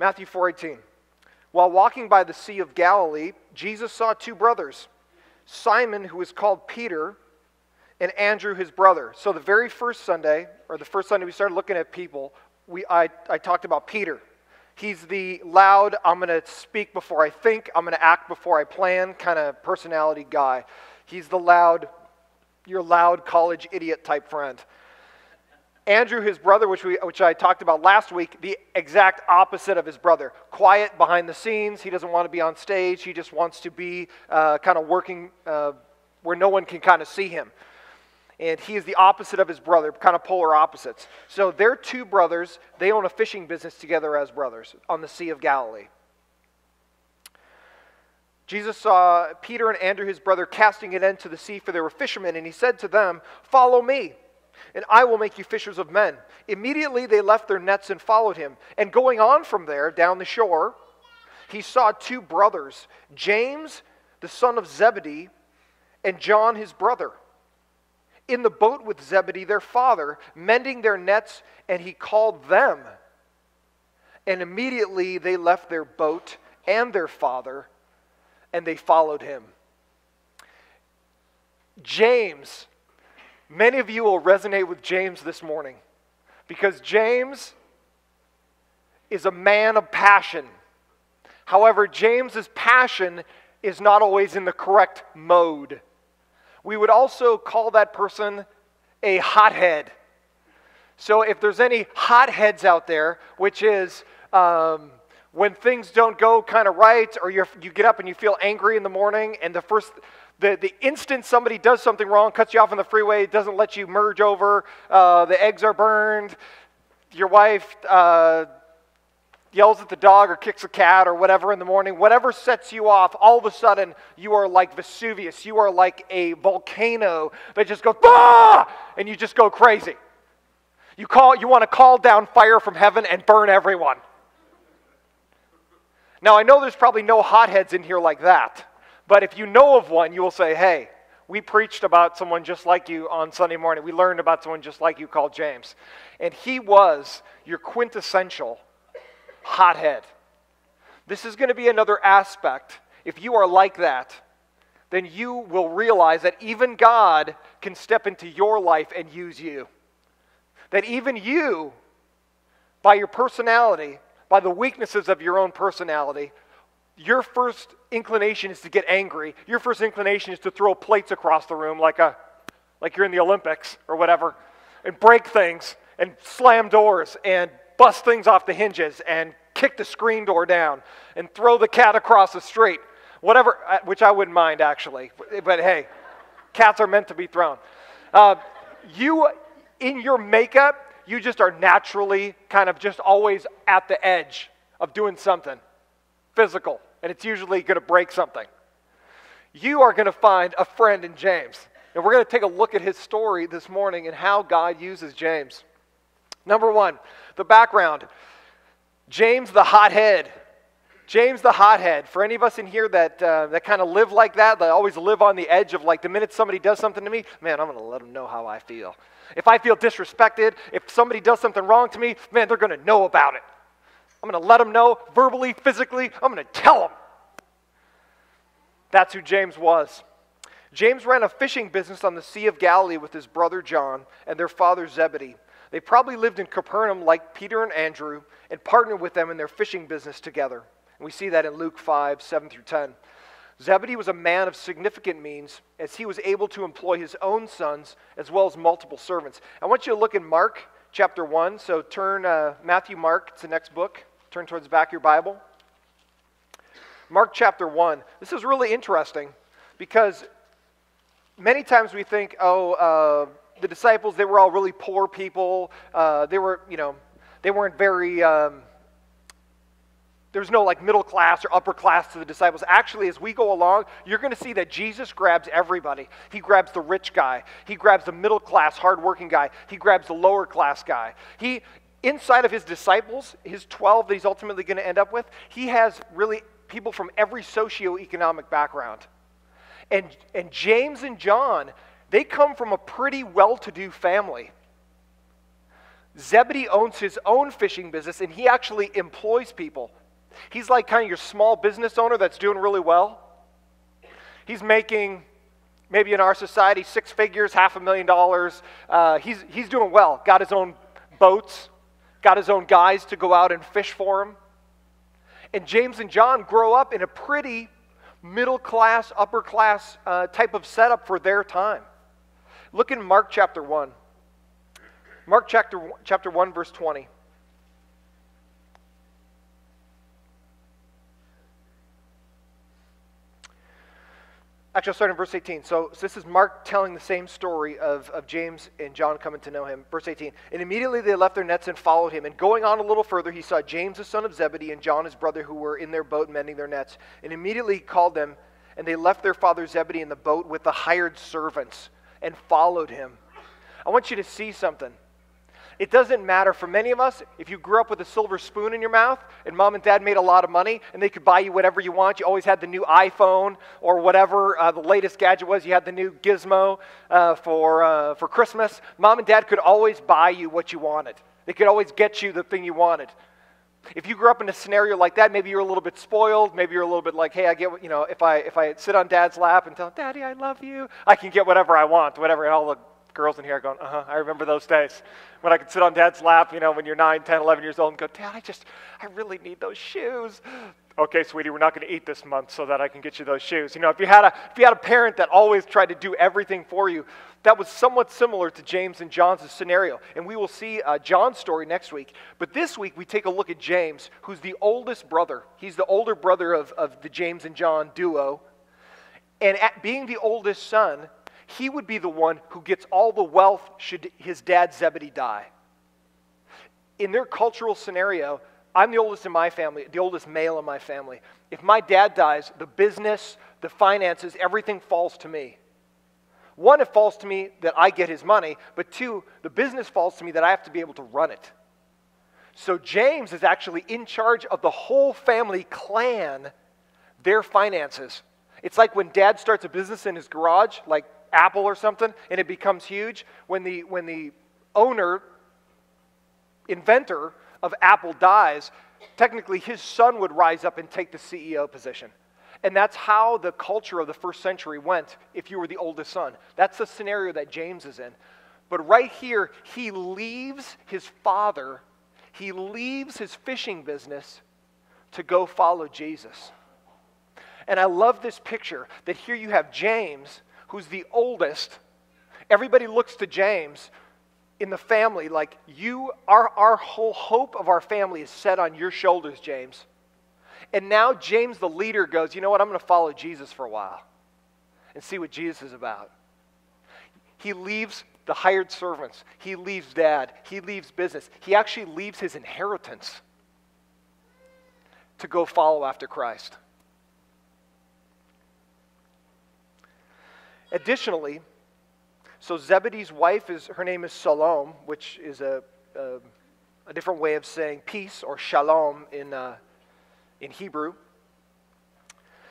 Matthew 4:18. While walking by the Sea of Galilee, Jesus saw two brothers, Simon, who was called Peter, and Andrew, his brother. So the very first Sunday, or the first Sunday we started looking at people, we, I, I talked about Peter. He's the loud, I'm going to speak before I think, I'm going to act before I plan kind of personality guy. He's the loud, your loud college idiot type friend. Andrew, his brother, which, we, which I talked about last week, the exact opposite of his brother. Quiet behind the scenes. He doesn't want to be on stage. He just wants to be uh, kind of working uh, where no one can kind of see him. And he is the opposite of his brother, kind of polar opposites. So they're two brothers. They own a fishing business together as brothers on the Sea of Galilee. Jesus saw Peter and Andrew, his brother, casting it into the sea, for they were fishermen, and he said to them, Follow me and I will make you fishers of men. Immediately they left their nets and followed him. And going on from there, down the shore, he saw two brothers, James, the son of Zebedee, and John, his brother, in the boat with Zebedee, their father, mending their nets, and he called them. And immediately they left their boat and their father, and they followed him. James, Many of you will resonate with James this morning because James is a man of passion. However, James's passion is not always in the correct mode. We would also call that person a hothead. So, if there's any hotheads out there, which is um, when things don't go kind of right, or you you get up and you feel angry in the morning, and the first the, the instant somebody does something wrong, cuts you off on the freeway, doesn't let you merge over, uh, the eggs are burned, your wife uh, yells at the dog or kicks a cat or whatever in the morning, whatever sets you off, all of a sudden you are like Vesuvius. You are like a volcano that just goes, ah! and you just go crazy. You, call, you want to call down fire from heaven and burn everyone. Now, I know there's probably no hotheads in here like that. But if you know of one, you will say, hey, we preached about someone just like you on Sunday morning. We learned about someone just like you called James. And he was your quintessential hothead. This is going to be another aspect. If you are like that, then you will realize that even God can step into your life and use you. That even you, by your personality, by the weaknesses of your own personality, your first inclination is to get angry. Your first inclination is to throw plates across the room like, a, like you're in the Olympics or whatever, and break things and slam doors and bust things off the hinges and kick the screen door down and throw the cat across the street. Whatever, uh, which I wouldn't mind actually. But hey, cats are meant to be thrown. Uh, you, in your makeup, you just are naturally kind of just always at the edge of doing something physical and it's usually going to break something. You are going to find a friend in James. And we're going to take a look at his story this morning and how God uses James. Number one, the background James the hothead. James the hothead. For any of us in here that, uh, that kind of live like that, that always live on the edge of like the minute somebody does something to me, man, I'm going to let them know how I feel. If I feel disrespected, if somebody does something wrong to me, man, they're going to know about it. I'm going to let them know verbally, physically. I'm going to tell them. That's who James was. James ran a fishing business on the Sea of Galilee with his brother John and their father Zebedee. They probably lived in Capernaum like Peter and Andrew and partnered with them in their fishing business together. And we see that in Luke 5 7 through 10. Zebedee was a man of significant means as he was able to employ his own sons as well as multiple servants. I want you to look in Mark chapter 1. So turn uh, Matthew, Mark, it's the next book. Turn towards the back of your Bible. Mark chapter 1. This is really interesting because many times we think, oh, uh, the disciples, they were all really poor people. Uh, they were, you know, they weren't very, um, there's no like middle class or upper class to the disciples. Actually, as we go along, you're going to see that Jesus grabs everybody. He grabs the rich guy, he grabs the middle class, hardworking guy, he grabs the lower class guy. He, inside of his disciples, his 12 that he's ultimately going to end up with, he has really people from every socioeconomic background. And, and James and John, they come from a pretty well to do family. Zebedee owns his own fishing business and he actually employs people. He's like kind of your small business owner that's doing really well. He's making maybe in our society six figures, half a million dollars. Uh, he's, he's doing well. Got his own boats, got his own guys to go out and fish for him. And James and John grow up in a pretty middle class, upper class uh, type of setup for their time. Look in Mark chapter 1. Mark chapter, chapter 1, verse 20. Actually, I'll start in verse 18. So, so, this is Mark telling the same story of, of James and John coming to know him. Verse 18. And immediately they left their nets and followed him. And going on a little further, he saw James, the son of Zebedee, and John, his brother, who were in their boat mending their nets. And immediately he called them, and they left their father Zebedee in the boat with the hired servants and followed him. I want you to see something. It doesn't matter for many of us if you grew up with a silver spoon in your mouth and mom and dad made a lot of money and they could buy you whatever you want. You always had the new iPhone or whatever uh, the latest gadget was. You had the new gizmo uh, for, uh, for Christmas. Mom and dad could always buy you what you wanted, they could always get you the thing you wanted. If you grew up in a scenario like that, maybe you're a little bit spoiled. Maybe you're a little bit like, hey, I get, you know, if I if I sit on dad's lap and tell daddy I love you, I can get whatever I want, whatever. All the girls in here going, uh huh, I remember those days when I could sit on dad's lap, you know, when you're 9, 10, 11 years old and go, Dad, I just, I really need those shoes. Okay, sweetie, we're not going to eat this month so that I can get you those shoes. You know, if you had a, if you had a parent that always tried to do everything for you, that was somewhat similar to James and John's scenario. And we will see uh, John's story next week. But this week, we take a look at James, who's the oldest brother. He's the older brother of, of the James and John duo. And at, being the oldest son, he would be the one who gets all the wealth should his dad Zebedee die. In their cultural scenario, I'm the oldest in my family, the oldest male in my family. If my dad dies, the business, the finances, everything falls to me. One, it falls to me that I get his money, but two, the business falls to me that I have to be able to run it. So James is actually in charge of the whole family clan, their finances. It's like when dad starts a business in his garage, like Apple or something, and it becomes huge. When the, when the owner, inventor of Apple dies, technically his son would rise up and take the CEO position. And that's how the culture of the first century went if you were the oldest son. That's the scenario that James is in. But right here, he leaves his father, he leaves his fishing business to go follow Jesus. And I love this picture that here you have James who's the oldest, everybody looks to James in the family like you our, our whole hope of our family is set on your shoulders james. And now james the leader goes you know what? I'm going to follow jesus for a while and see what jesus is about. He leaves the hired servants. He leaves dad. He leaves business. He actually leaves his inheritance to go follow after christ Additionally, so Zebedee's wife is her name is Salome, which is a, a, a different way of saying peace or shalom in, uh, in Hebrew.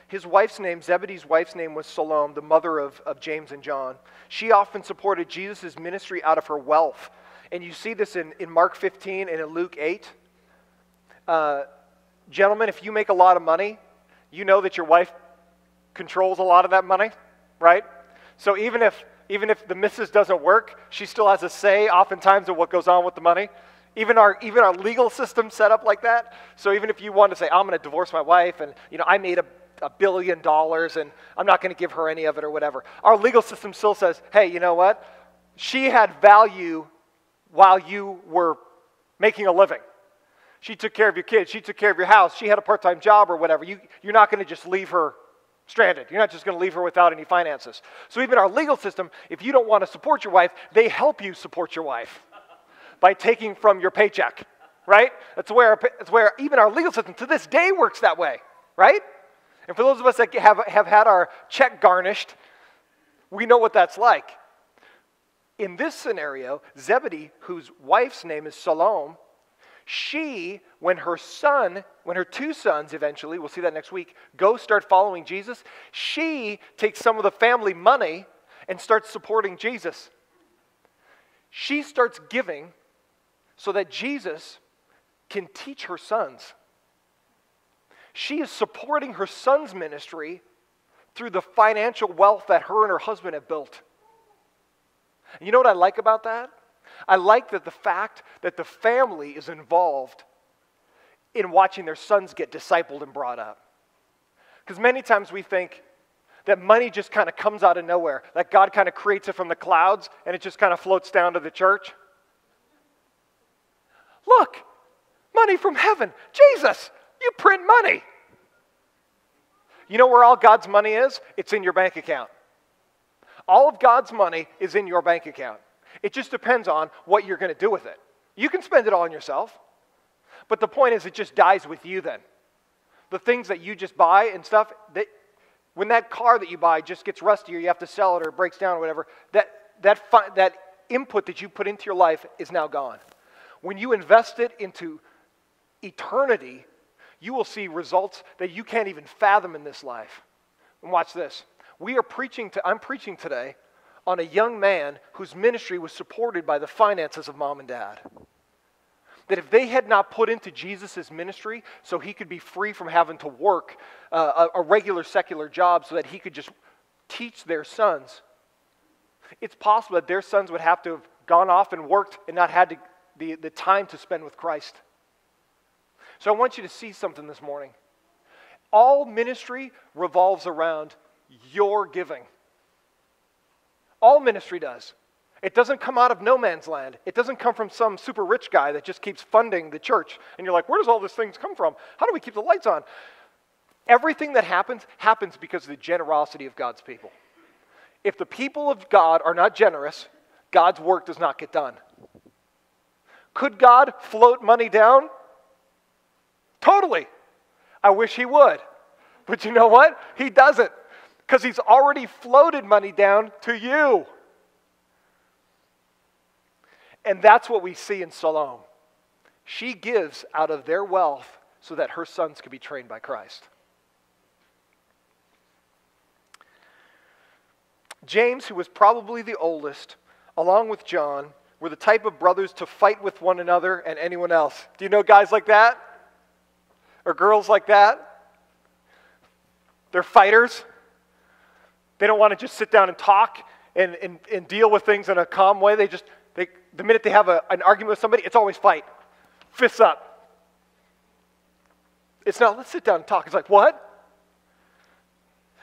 His wife's name, Zebedee's wife's name was Salome, the mother of, of James and John. She often supported Jesus' ministry out of her wealth. And you see this in, in Mark 15 and in Luke 8. Uh, gentlemen, if you make a lot of money, you know that your wife controls a lot of that money, right? So even if, even if the missus doesn't work, she still has a say oftentimes in what goes on with the money. Even our, even our legal system set up like that. So even if you want to say, I'm going to divorce my wife and, you know, I made a, a billion dollars and I'm not going to give her any of it or whatever. Our legal system still says, hey, you know what? She had value while you were making a living. She took care of your kids. She took care of your house. She had a part time job or whatever. You, you're not going to just leave her stranded. You're not just going to leave her without any finances. So, even our legal system, if you don't want to support your wife, they help you support your wife by taking from your paycheck, right? That's where, that's where even our legal system to this day works that way, right? And for those of us that have, have had our check garnished, we know what that's like. In this scenario, Zebedee, whose wife's name is Salome, she, when her son, when her two sons eventually, we'll see that next week, go start following Jesus, she takes some of the family money and starts supporting Jesus. She starts giving so that Jesus can teach her sons. She is supporting her son's ministry through the financial wealth that her and her husband have built. And you know what I like about that? I like that the fact that the family is involved in watching their sons get discipled and brought up. Because many times we think that money just kind of comes out of nowhere, that God kind of creates it from the clouds and it just kind of floats down to the church. Look, money from heaven. Jesus, you print money. You know where all God's money is? It's in your bank account. All of God's money is in your bank account. It just depends on what you're going to do with it. You can spend it all on yourself, but the point is, it just dies with you then. The things that you just buy and stuff, that when that car that you buy just gets rusty or you have to sell it or it breaks down or whatever, that, that, fi- that input that you put into your life is now gone. When you invest it into eternity, you will see results that you can't even fathom in this life. And watch this. We are preaching to, I'm preaching today on a young man whose ministry was supported by the finances of mom and dad. That if they had not put into Jesus' ministry so he could be free from having to work uh, a, a regular secular job so that he could just teach their sons, it's possible that their sons would have to have gone off and worked and not had to, the, the time to spend with Christ. So I want you to see something this morning. All ministry revolves around your giving. All ministry does. It doesn't come out of no man's land. It doesn't come from some super rich guy that just keeps funding the church. And you're like, where does all these things come from? How do we keep the lights on? Everything that happens happens because of the generosity of God's people. If the people of God are not generous, God's work does not get done. Could God float money down? Totally. I wish he would. But you know what? He doesn't because he's already floated money down to you. And that's what we see in Salome. She gives out of their wealth so that her sons could be trained by Christ. James, who was probably the oldest, along with John, were the type of brothers to fight with one another and anyone else. Do you know guys like that? or girls like that. They're fighters. They don't want to just sit down and talk and, and, and deal with things in a calm way. They just, they, the minute they have a, an argument with somebody, it's always fight. Fists up. It's not, let's sit down and talk. It's like, what?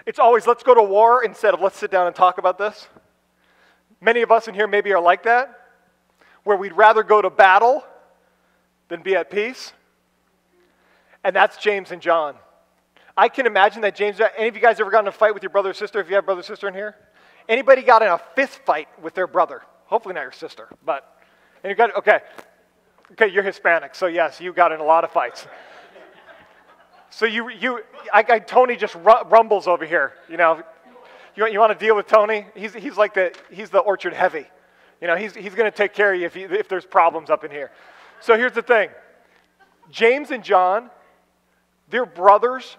It's always, let's go to war instead of let's sit down and talk about this. Many of us in here maybe are like that, where we'd rather go to battle than be at peace and that's James and John. I can imagine that James, any of you guys ever got in a fight with your brother or sister, if you have brother or sister in here? Anybody got in a fist fight with their brother? Hopefully not your sister, but, and you got, okay. Okay, you're Hispanic, so yes, you got in a lot of fights. So you, you, I, I, Tony just rumbles over here, you know. You, you want to deal with Tony? He's, he's like the, he's the orchard heavy. You know, he's, he's going to take care of you if, you if there's problems up in here. So here's the thing. James and John they're brothers,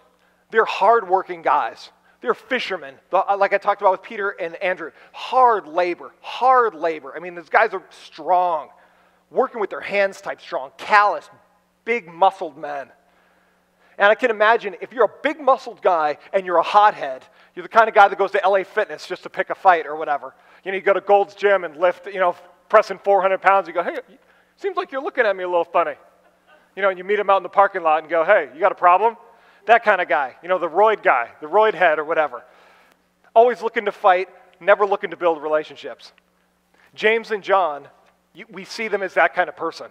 they're hardworking guys. They're fishermen, uh, like I talked about with Peter and Andrew. Hard labor, hard labor. I mean, these guys are strong, working with their hands type strong, callous, big muscled men. And I can imagine if you're a big muscled guy and you're a hothead, you're the kind of guy that goes to LA Fitness just to pick a fight or whatever. You know, you go to Gold's Gym and lift, you know, pressing 400 pounds. You go, hey, seems like you're looking at me a little funny. You know, and you meet him out in the parking lot and go, hey, you got a problem? That kind of guy. You know, the roid guy, the roid head or whatever. Always looking to fight, never looking to build relationships. James and John, we see them as that kind of person.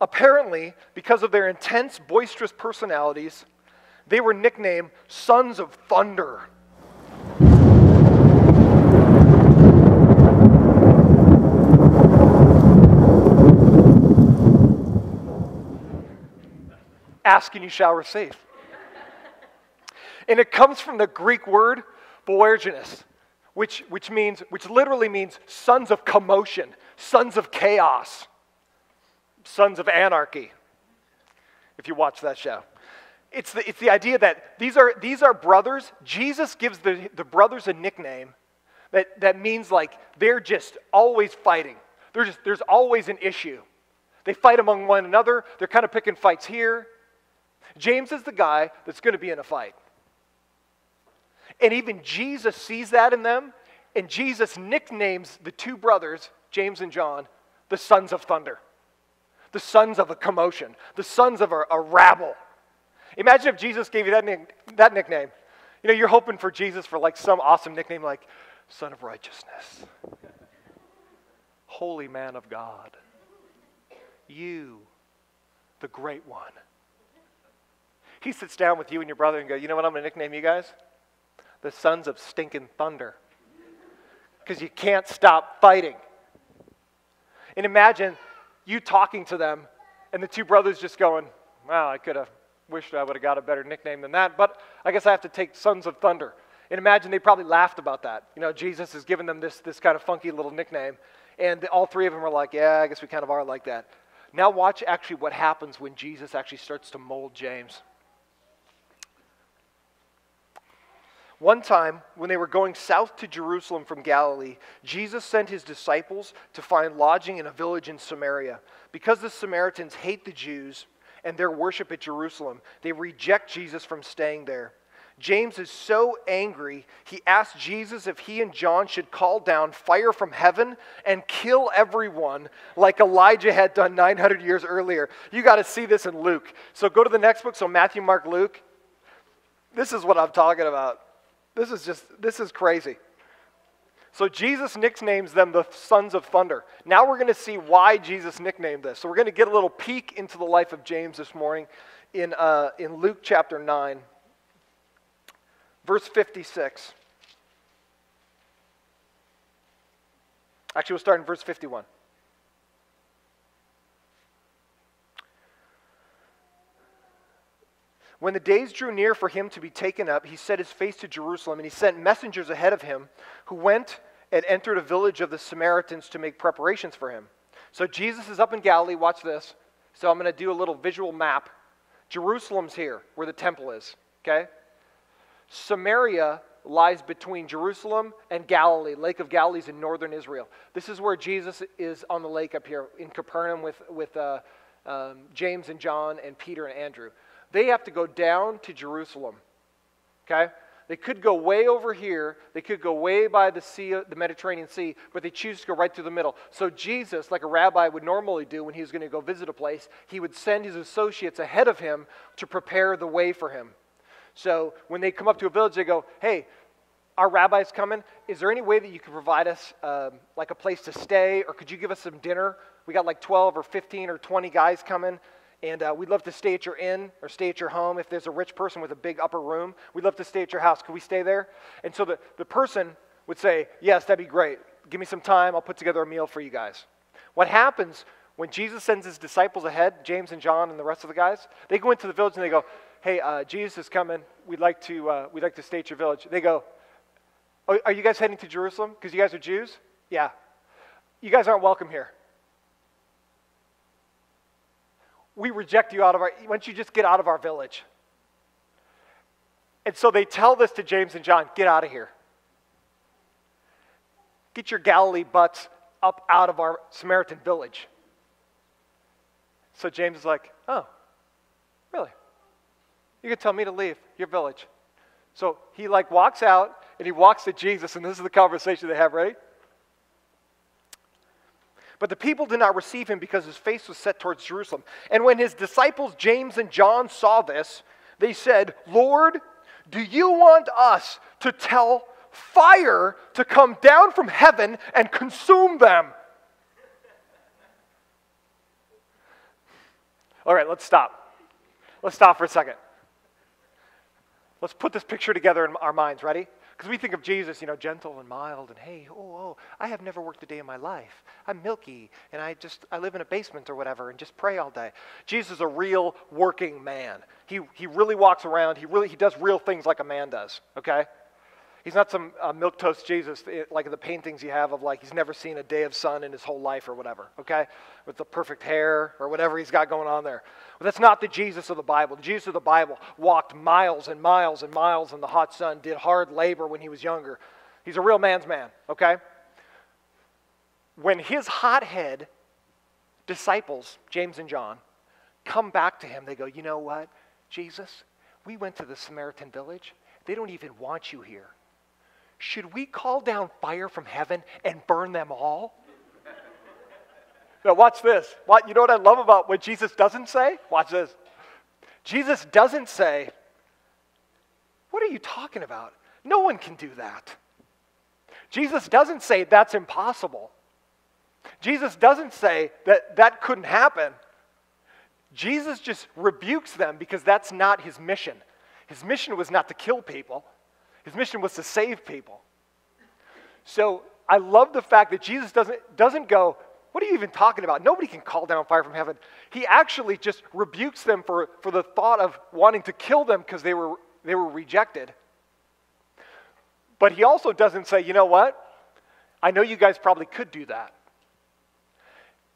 Apparently, because of their intense, boisterous personalities, they were nicknamed Sons of Thunder. Ask and you shall receive. and it comes from the Greek word Boanerges, which, which means, which literally means sons of commotion, sons of chaos, sons of anarchy, if you watch that show. It's the, it's the idea that these are, these are brothers. Jesus gives the, the brothers a nickname that, that means like they're just always fighting. There's, there's always an issue. They fight among one another, they're kind of picking fights here. James is the guy that's going to be in a fight. And even Jesus sees that in them, and Jesus nicknames the two brothers, James and John, the sons of thunder, the sons of a commotion, the sons of a, a rabble. Imagine if Jesus gave you that, nick, that nickname. You know, you're hoping for Jesus for like some awesome nickname like Son of Righteousness, Holy Man of God, you, the Great One. He sits down with you and your brother and go, You know what I'm going to nickname you guys? The Sons of Stinking Thunder. Because you can't stop fighting. And imagine you talking to them and the two brothers just going, Wow, I could have wished I would have got a better nickname than that, but I guess I have to take Sons of Thunder. And imagine they probably laughed about that. You know, Jesus has given them this, this kind of funky little nickname. And all three of them are like, yeah, I guess we kind of are like that. Now, watch actually what happens when Jesus actually starts to mold James. One time, when they were going south to Jerusalem from Galilee, Jesus sent his disciples to find lodging in a village in Samaria. Because the Samaritans hate the Jews, and their worship at Jerusalem. They reject Jesus from staying there. James is so angry, he asks Jesus if he and John should call down fire from heaven and kill everyone like Elijah had done 900 years earlier. You got to see this in Luke. So go to the next book. So, Matthew, Mark, Luke. This is what I'm talking about. This is just, this is crazy. So Jesus nicknames them the sons of thunder. Now we're going to see why Jesus nicknamed this. So we're going to get a little peek into the life of James this morning in, uh, in Luke chapter 9, verse 56. Actually, we'll start in verse 51. When the days drew near for him to be taken up, he set his face to Jerusalem, and he sent messengers ahead of him who went and entered a village of the Samaritans to make preparations for him. So Jesus is up in Galilee. Watch this. So I'm going to do a little visual map. Jerusalem's here, where the temple is, okay? Samaria lies between Jerusalem and Galilee. Lake of Galilee is in northern Israel. This is where Jesus is on the lake up here in Capernaum with, with uh, um, James and John and Peter and Andrew. They have to go down to Jerusalem, okay? They could go way over here. They could go way by the sea, the Mediterranean Sea, but they choose to go right through the middle. So Jesus, like a rabbi would normally do when he was going to go visit a place, he would send his associates ahead of him to prepare the way for him. So when they come up to a village, they go, "Hey, our rabbi's coming. Is there any way that you could provide us um, like a place to stay, or could you give us some dinner? We got like 12 or 15 or 20 guys coming." And uh, we'd love to stay at your inn or stay at your home. If there's a rich person with a big upper room, we'd love to stay at your house. Could we stay there? And so the, the person would say, Yes, that'd be great. Give me some time. I'll put together a meal for you guys. What happens when Jesus sends his disciples ahead, James and John and the rest of the guys, they go into the village and they go, Hey, uh, Jesus is coming. We'd like, to, uh, we'd like to stay at your village. They go, Are you guys heading to Jerusalem because you guys are Jews? Yeah. You guys aren't welcome here. We reject you out of our, why don't you just get out of our village? And so they tell this to James and John get out of here. Get your Galilee butts up out of our Samaritan village. So James is like, oh, really? You can tell me to leave your village. So he like walks out and he walks to Jesus, and this is the conversation they have, ready? But the people did not receive him because his face was set towards Jerusalem. And when his disciples James and John saw this, they said, Lord, do you want us to tell fire to come down from heaven and consume them? All right, let's stop. Let's stop for a second. Let's put this picture together in our minds. Ready? Because we think of Jesus, you know, gentle and mild, and hey, oh, oh, I have never worked a day in my life. I'm milky, and I just, I live in a basement or whatever, and just pray all day. Jesus is a real working man. He, he really walks around. He really, he does real things like a man does, okay? He's not some uh, milk toast Jesus eh, like the paintings you have of like he's never seen a day of sun in his whole life or whatever, okay? With the perfect hair or whatever he's got going on there. But that's not the Jesus of the Bible. The Jesus of the Bible walked miles and miles and miles in the hot sun, did hard labor when he was younger. He's a real man's man, okay? when his hothead disciples, James and John, come back to him, they go, You know what, Jesus? We went to the Samaritan village. They don't even want you here. Should we call down fire from heaven and burn them all? now, watch this. What, you know what I love about what Jesus doesn't say? Watch this. Jesus doesn't say, What are you talking about? No one can do that. Jesus doesn't say that's impossible. Jesus doesn't say that that couldn't happen. Jesus just rebukes them because that's not his mission. His mission was not to kill people, his mission was to save people. So I love the fact that Jesus doesn't, doesn't go, What are you even talking about? Nobody can call down fire from heaven. He actually just rebukes them for, for the thought of wanting to kill them because they were, they were rejected. But he also doesn't say, You know what? I know you guys probably could do that.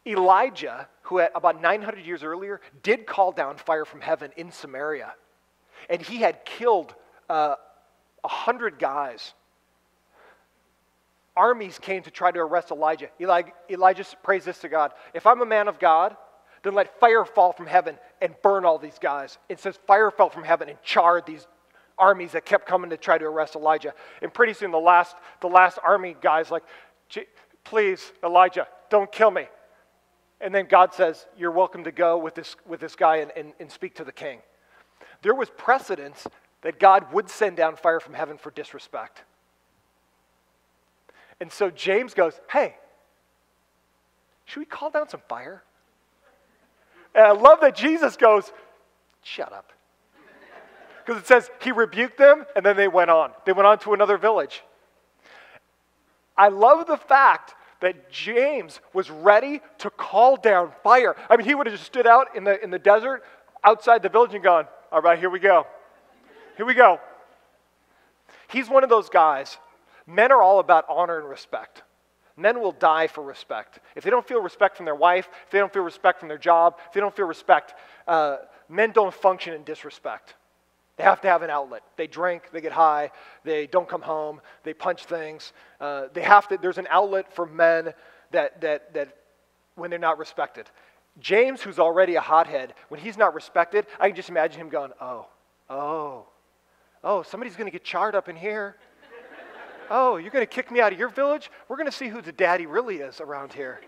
Elijah, who had, about 900 years earlier did call down fire from heaven in Samaria, and he had killed uh, 100 guys. Armies came to try to arrest Elijah. Elijah. Elijah prays this to God If I'm a man of God, then let fire fall from heaven and burn all these guys. It says fire fell from heaven and charred these armies that kept coming to try to arrest Elijah. And pretty soon the last, the last army guy's like, please, Elijah, don't kill me. And then God says, You're welcome to go with this, with this guy and, and, and speak to the king. There was precedence that God would send down fire from heaven for disrespect. And so James goes, Hey, should we call down some fire? And I love that Jesus goes, Shut up. Because it says he rebuked them and then they went on. They went on to another village. I love the fact that James was ready to call down fire. I mean, he would have just stood out in the, in the desert outside the village and gone, All right, here we go. Here we go. He's one of those guys. Men are all about honor and respect. Men will die for respect. If they don't feel respect from their wife, if they don't feel respect from their job, if they don't feel respect, uh, men don't function in disrespect. They have to have an outlet. They drink, they get high, they don't come home, they punch things. Uh, they have to, there's an outlet for men that, that, that when they're not respected. James, who's already a hothead, when he's not respected, I can just imagine him going, oh, oh, oh, somebody's going to get charred up in here. oh, you're going to kick me out of your village? We're going to see who the daddy really is around here.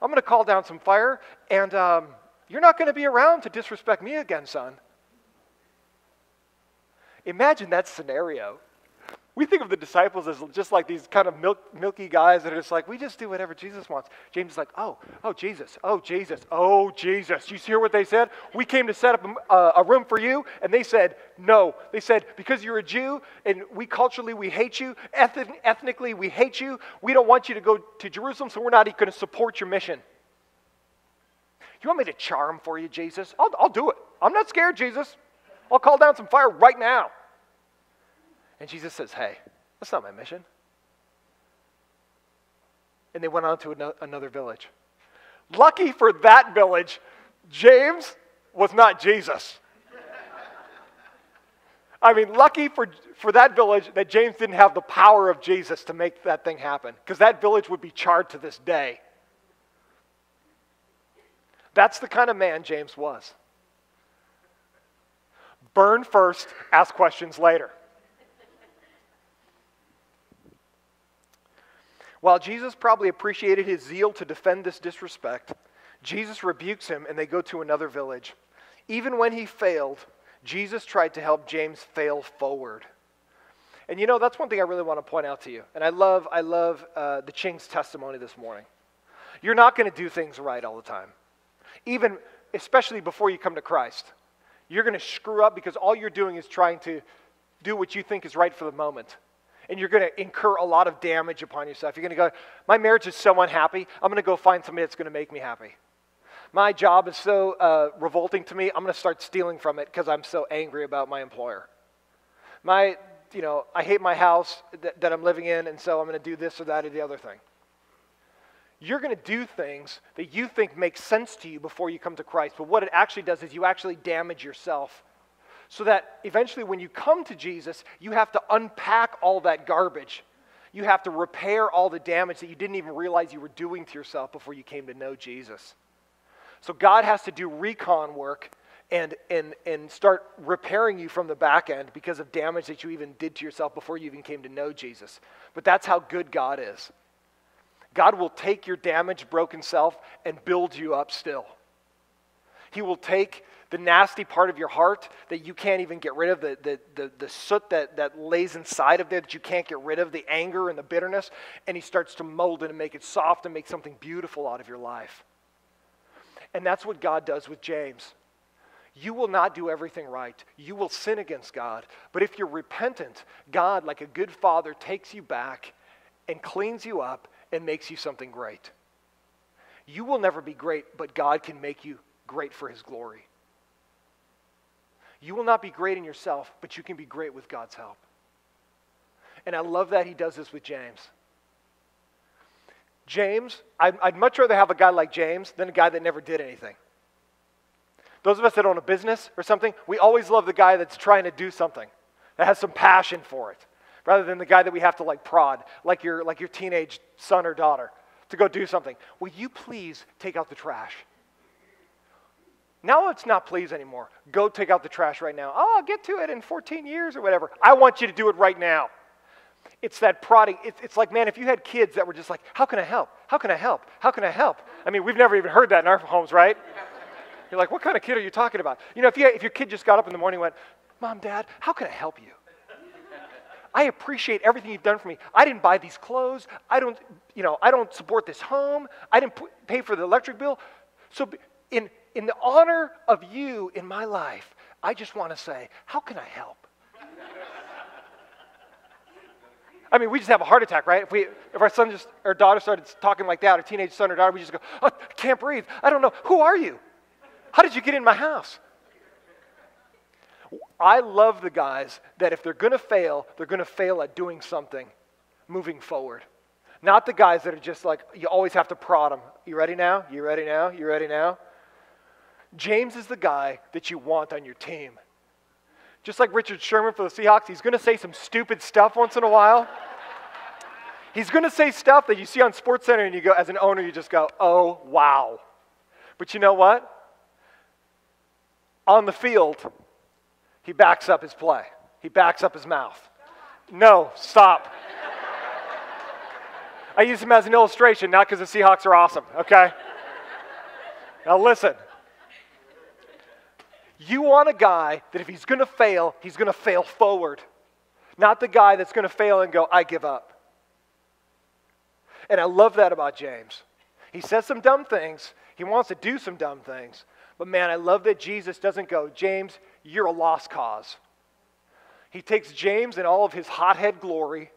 I'm going to call down some fire, and um, you're not going to be around to disrespect me again, son. Imagine that scenario. We think of the disciples as just like these kind of milk, milky guys that are just like, we just do whatever Jesus wants. James is like, oh, oh, Jesus, oh, Jesus, oh, Jesus. You hear what they said? We came to set up a, uh, a room for you, and they said, no. They said, because you're a Jew, and we culturally, we hate you. Eth- ethnically, we hate you. We don't want you to go to Jerusalem, so we're not going to support your mission. You want me to charm for you, Jesus? I'll, I'll do it. I'm not scared, Jesus. I'll call down some fire right now. And Jesus says, Hey, that's not my mission. And they went on to another village. Lucky for that village, James was not Jesus. I mean, lucky for, for that village that James didn't have the power of Jesus to make that thing happen, because that village would be charred to this day. That's the kind of man James was. Burn first, ask questions later. While Jesus probably appreciated his zeal to defend this disrespect, Jesus rebukes him and they go to another village. Even when he failed, Jesus tried to help James fail forward. And you know, that's one thing I really want to point out to you. And I love, I love uh, the Ching's testimony this morning. You're not going to do things right all the time, even, especially before you come to Christ. You're going to screw up because all you're doing is trying to do what you think is right for the moment. And you're going to incur a lot of damage upon yourself. You're going to go, My marriage is so unhappy, I'm going to go find somebody that's going to make me happy. My job is so uh, revolting to me, I'm going to start stealing from it because I'm so angry about my employer. My, you know, I hate my house that, that I'm living in, and so I'm going to do this or that or the other thing you're going to do things that you think make sense to you before you come to Christ. But what it actually does is you actually damage yourself. So that eventually, when you come to Jesus, you have to unpack all that garbage. You have to repair all the damage that you didn't even realize you were doing to yourself before you came to know Jesus. So God has to do recon work and, and, and start repairing you from the back end because of damage that you even did to yourself before you even came to know Jesus. But that's how good God is. God will take your damaged, broken self and build you up still. He will take the nasty part of your heart that you can't even get rid of, the, the, the, the, soot that, that lays inside of there that you can't get rid of, the anger and the bitterness, and He starts to mold it and make it soft and make something beautiful out of your life. And that's what God does with James. You will not do everything right. You will sin against God. But if you're repentant, God, like a good father, takes you back and cleans you up and makes you something great. You will never be great, but God can make you great for his glory. You will not be great in yourself, but you can be great with God's help. And I love that he does this with James. James, I'd, I'd much rather have a guy like James than a guy that never did anything. Those of us that own a business or something, we always love the guy that's trying to do something, that has some passion for it, rather than the guy that we have to like prod, like your, like your teenage son or daughter, to go do something. Will you please take out the trash? Now it's not please anymore. Go take out the trash right now. Oh, I'll get to it in 14 years or whatever. I want you to do it right now. It's that prodding. It's, like, man, if you had kids that were just like, how can I help? How can I help? How can I help? I mean, we've never even heard that in our homes, right? You're like, what kind of kid are you talking about? You know, if, you, if your kid just got up in the morning and went, Mom, Dad, how can I help you? I appreciate everything you've done for me. I didn't buy these clothes. I don't, you know, I don't support this home. I didn't pay for the electric bill. So in, in the honor of you in my life, I just want to say, how can I help? I mean, we just have a heart attack, right? If, we, if our son just, or daughter started talking like that, or teenage son or daughter, we just go, oh, I can't breathe. I don't know. Who are you? How did you get in my house? I love the guys that if they're going to fail, they're going to fail at doing something moving forward. Not the guys that are just like, you always have to prod them. You ready now? You ready now? You ready now? James is the guy that you want on your team. Just like Richard Sherman for the Seahawks, he's going to say some stupid stuff once in a while. He's going to say stuff that you see on SportsCenter and you go, as an owner, you just go, oh, wow. But you know what? On the field, he backs up his play, he backs up his mouth. No, stop. I use him as an illustration, not because the Seahawks are awesome, okay? Now listen. You want a guy that if he's going to fail, he's going to fail forward. Not the guy that's going to fail and go, I give up. And I love that about James. He says some dumb things, he wants to do some dumb things. But man, I love that Jesus doesn't go, James, you're a lost cause. He takes James and all of his hothead glory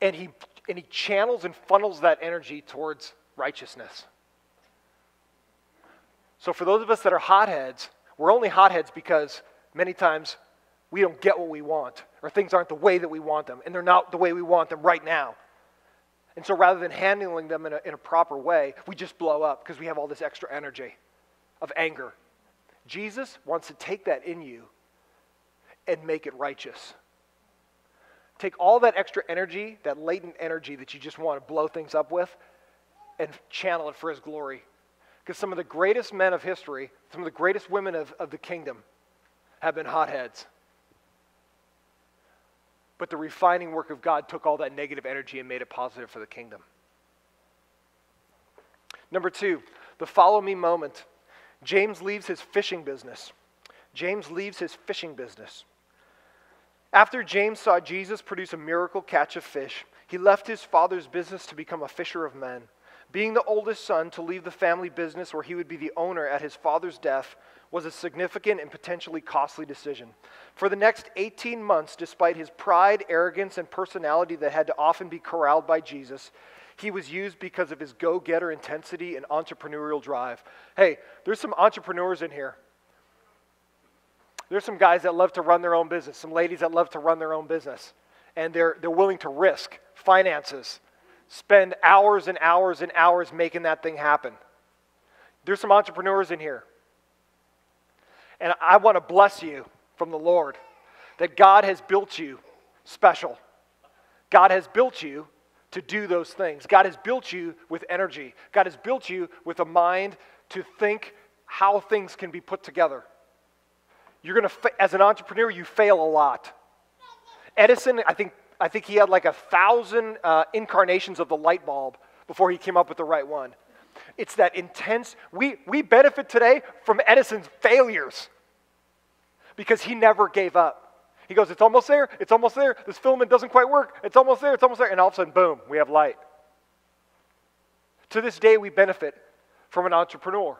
and he, and he channels and funnels that energy towards righteousness. So, for those of us that are hotheads, we're only hotheads because many times we don't get what we want, or things aren't the way that we want them, and they're not the way we want them right now. And so rather than handling them in a, in a proper way, we just blow up because we have all this extra energy of anger. Jesus wants to take that in you and make it righteous. Take all that extra energy, that latent energy that you just want to blow things up with, and channel it for His glory. Because some of the greatest men of history, some of the greatest women of, of the kingdom, have been hotheads. But the refining work of God took all that negative energy and made it positive for the kingdom. Number two, the follow me moment. James leaves his fishing business. James leaves his fishing business. After James saw Jesus produce a miracle catch of fish, he left his father's business to become a fisher of men. Being the oldest son, to leave the family business where he would be the owner at his father's death was a significant and potentially costly decision. For the next 18 months, despite his pride, arrogance, and personality that had to often be corralled by Jesus, he was used because of his go getter intensity and entrepreneurial drive. Hey, there's some entrepreneurs in here. There's some guys that love to run their own business, some ladies that love to run their own business, and they're, they're willing to risk finances, spend hours and hours and hours making that thing happen. There's some entrepreneurs in here. And I want to bless you from the Lord that God has built you special. God has built you to do those things. God has built you with energy. God has built you with a mind to think how things can be put together. You're going to, as an entrepreneur, you fail a lot. Edison, I think, I think he had like a thousand uh, incarnations of the light bulb before he came up with the right one. It's that intense, we, we benefit today from Edison's failures because he never gave up. He goes, It's almost there, it's almost there, this filament doesn't quite work, it's almost there, it's almost there, and all of a sudden, boom, we have light. To this day, we benefit from an entrepreneur,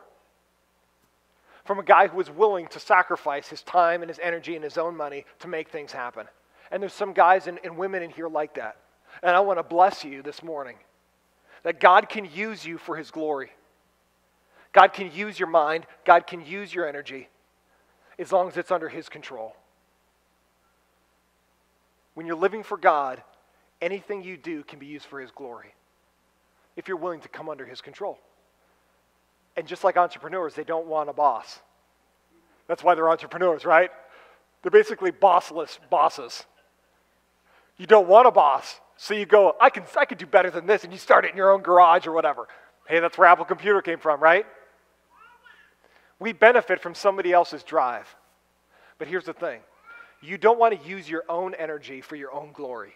from a guy who was willing to sacrifice his time and his energy and his own money to make things happen. And there's some guys and, and women in here like that. And I want to bless you this morning that God can use you for his glory. God can use your mind, God can use your energy as long as it's under his control. When you're living for God, anything you do can be used for His glory if you're willing to come under His control. And just like entrepreneurs, they don't want a boss. That's why they're entrepreneurs, right? They're basically bossless bosses. You don't want a boss, so you go, I can, I can do better than this, and you start it in your own garage or whatever. Hey, that's where Apple Computer came from, right? We benefit from somebody else's drive. But here's the thing you don't want to use your own energy for your own glory.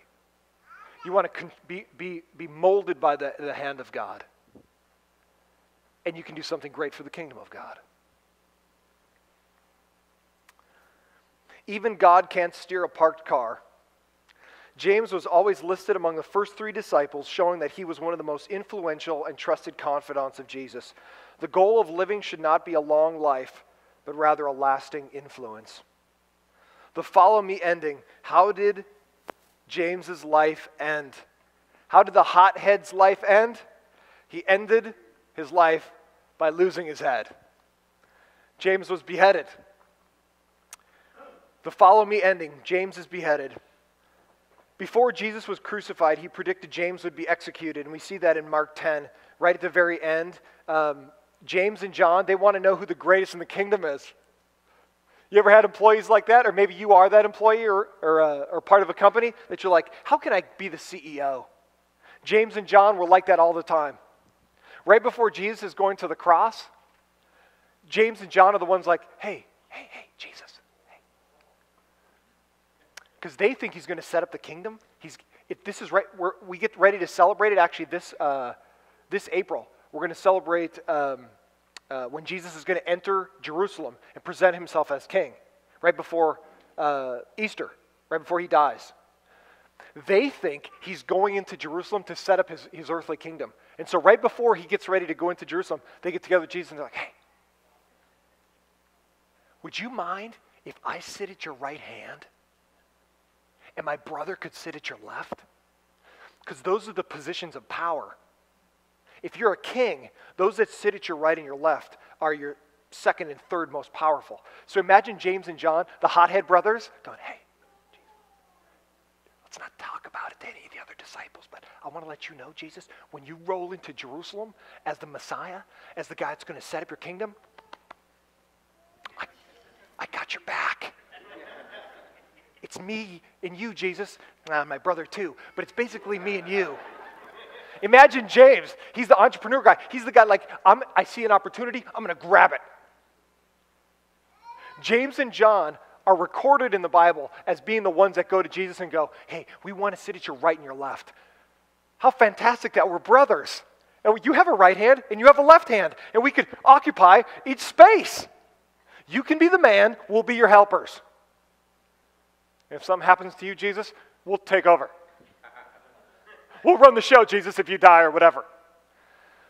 You want to be, be, be molded by the, the hand of God. And you can do something great for the kingdom of God. Even God can't steer a parked car. James was always listed among the first three disciples, showing that he was one of the most influential and trusted confidants of Jesus. The goal of living should not be a long life, but rather a lasting influence the follow me ending. How did James's life end? How did the hothead's life end? He ended his life by losing his head. James was beheaded. The follow me ending James is beheaded. Before Jesus was crucified, he predicted James would be executed, and we see that in Mark 10, right at the very end. Um, James and John, they want to know who the greatest in the kingdom is. You ever had employees like that? Or maybe you are that employee or, or, uh, or part of a company that you're like, how can I be the CEO? James and John were like that all the time. Right before Jesus is going to the cross, James and John are the ones like, hey, hey, hey, Jesus. Because they think he's going to set up the kingdom. He's, if this is right, we get ready to celebrate it actually this, uh, this April. We're going to celebrate um, uh, when Jesus is going to enter Jerusalem and present himself as king, right before uh, Easter, right before he dies. They think he's going into Jerusalem to set up his, his earthly kingdom. And so, right before he gets ready to go into Jerusalem, they get together with Jesus and they're like, hey, would you mind if I sit at your right hand and my brother could sit at your left? Because those are the positions of power if you're a king, those that sit at your right and your left are your second and third most powerful. So imagine James and John, the hothead brothers, going, hey, let's not talk about it to any of the other disciples, but I want to let you know, Jesus, when you roll into Jerusalem as the Messiah, as the guy that's going to set up your kingdom, I, I got your. It's me and you, Jesus. Uh, my brother, too. But it's basically me and you. Imagine James. He's the entrepreneur guy. He's the guy like, I'm, I see an opportunity, I'm going to grab it. James and John are recorded in the Bible as being the ones that go to Jesus and go, Hey, we want to sit at your right and your left. How fantastic that we're brothers. And you have a right hand and you have a left hand, and we could occupy each space. You can be the man, we'll be your helpers. If something happens to you, Jesus, we'll take over. We'll run the show, Jesus, if you die or whatever.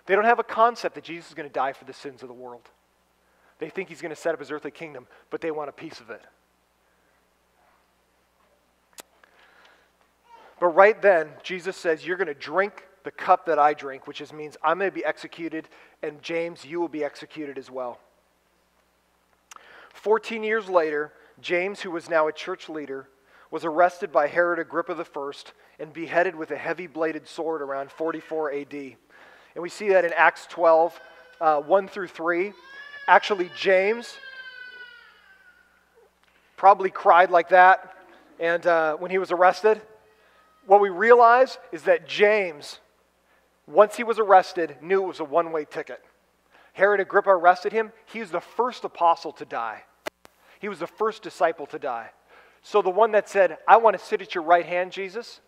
They don't have a concept that Jesus is going to die for the sins of the world. They think he's going to set up his earthly kingdom, but they want a piece of it. But right then, Jesus says, You're going to drink the cup that I drink, which means I'm going to be executed, and James, you will be executed as well. 14 years later, James, who was now a church leader, was arrested by Herod Agrippa I and beheaded with a heavy bladed sword around 44 AD. And we see that in Acts 12, uh, 1 through 3. Actually, James probably cried like that and uh, when he was arrested. what we realize is that James, once he was arrested, knew it was a one way ticket. Herod Agrippa arrested him. He was the first apostle to die, he was the first disciple to die. So the one that said, I want to sit at your right hand, Jesus,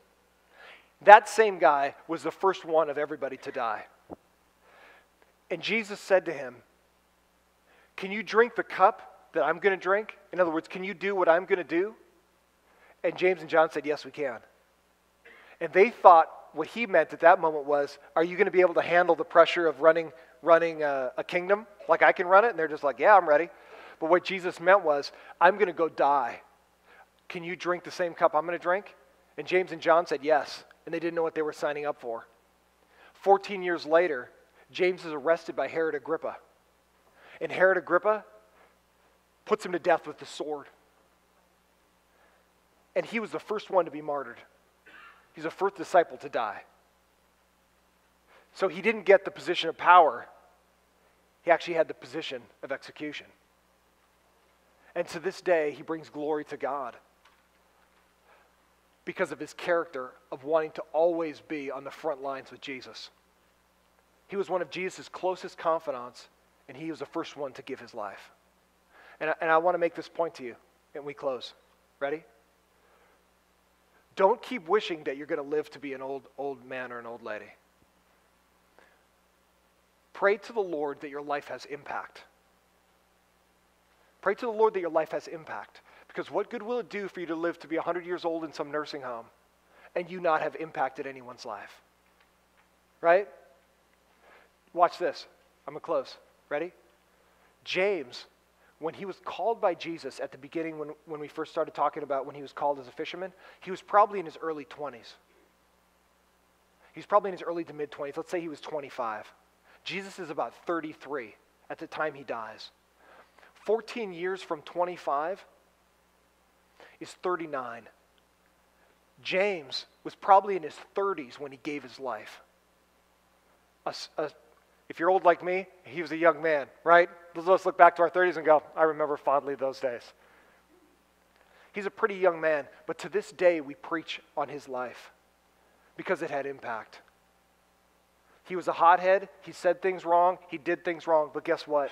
that same guy was the first one of everybody to die. And Jesus said to him, Can you drink the cup that I'm going to drink? In other words, can you do what I'm going to do? And James and John said, Yes, we can. And they thought what he meant at that moment was, Are you going to be able to handle the pressure of running, running a, a kingdom like I can run it? And they're just like, Yeah, I'm ready. But what Jesus meant was, I'm going to go die. Can you drink the same cup I'm going to drink? And James and John said yes, and they didn't know what they were signing up for. 14 years later, James is arrested by Herod Agrippa. And Herod Agrippa puts him to death with the sword. And he was the first one to be martyred. He's the first disciple to die. So he didn't get the position of power, he actually had the position of execution. And to this day, he brings glory to God because of his character of wanting to always be on the front lines with Jesus. He was one of Jesus' closest confidants, and he was the first one to give his life. And I, and I want to make this point to you, and we close. Ready? Don't keep wishing that you're going to live to be an old, old man or an old lady. Pray to the Lord that your life has impact. Pray to the Lord that your life has impact. Because what good will it do for you to live to be 100 years old in some nursing home and you not have impacted anyone's life? Right? Watch this. I'm going to close. Ready? James, when he was called by Jesus at the beginning, when, when we first started talking about when he was called as a fisherman, he was probably in his early 20s. He's probably in his early to mid 20s. Let's say he was 25. Jesus is about 33 at the time he dies. 14 years from 25, is 39. James was probably in his 30s when he gave his life. A, a, if you're old like me, he was a young man, right? Let's look back to our 30s and go, I remember fondly those days. He's a pretty young man, but to this day we preach on his life because it had impact. He was a hothead. He said things wrong. He did things wrong. But guess what?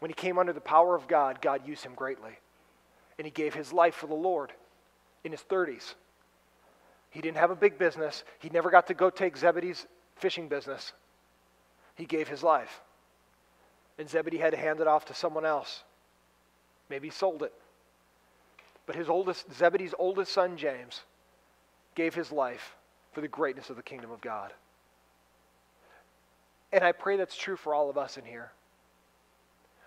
When he came under the power of God, God used him greatly and he gave his life for the Lord in his 30s. He didn't have a big business. He never got to go take Zebedee's fishing business. He gave his life. And Zebedee had to hand it off to someone else. Maybe he sold it. But his oldest, Zebedee's oldest son, James, gave his life for the greatness of the kingdom of God. And I pray that's true for all of us in here.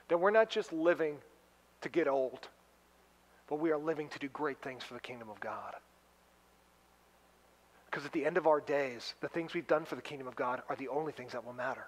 That we're not just living to get old but we are living to do great things for the kingdom of God. Because at the end of our days, the things we've done for the kingdom of God are the only things that will matter.